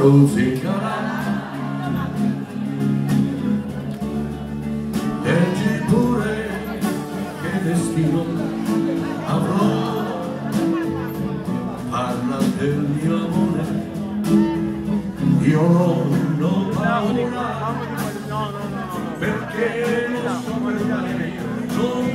rosicherà leggi pure che destino avrò? Parla del mio amore. Io non ho paura perché lo so. Per me non mi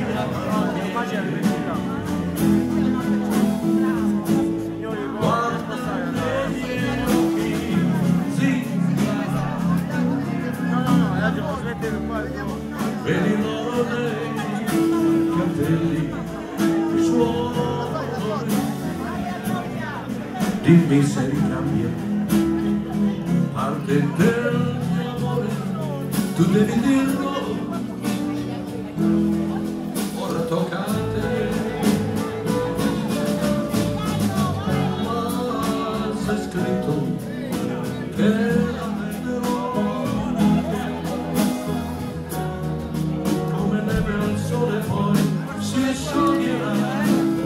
vedi loro lei capelli suoni dimmi se ricambia parte del mio amore tu devi dirlo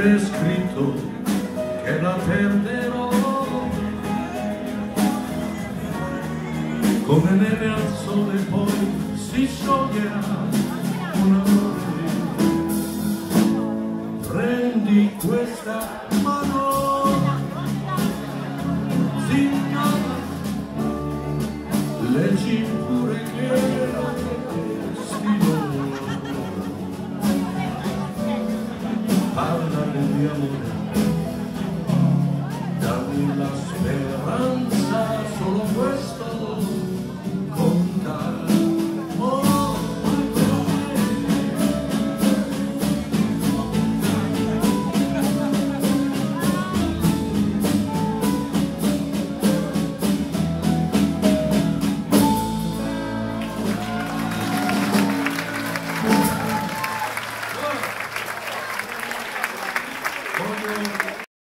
c'è scritto che la perderò. Come neve al sole poi si scioglierà una notte. Prendi questa mano. Signora leggi mi amor. Dame la esperanza solo puesta